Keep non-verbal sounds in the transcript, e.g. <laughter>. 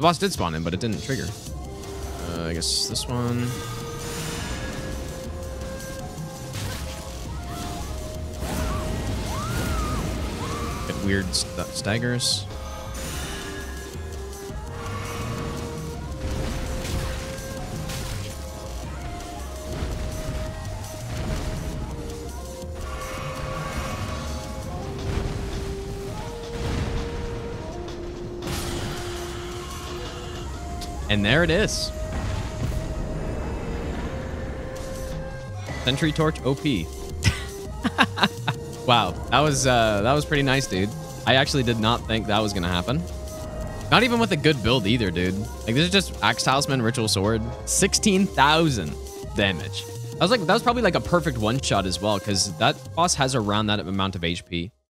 The boss did spawn in, but it didn't trigger. Uh, I guess this one. Get weird st staggers. And there it is. Sentry Torch OP. <laughs> wow, that was uh, that was pretty nice, dude. I actually did not think that was gonna happen. Not even with a good build either, dude. Like this is just Axe Talisman Ritual Sword, sixteen thousand damage. I was like, that was probably like a perfect one shot as well, because that boss has around that amount of HP.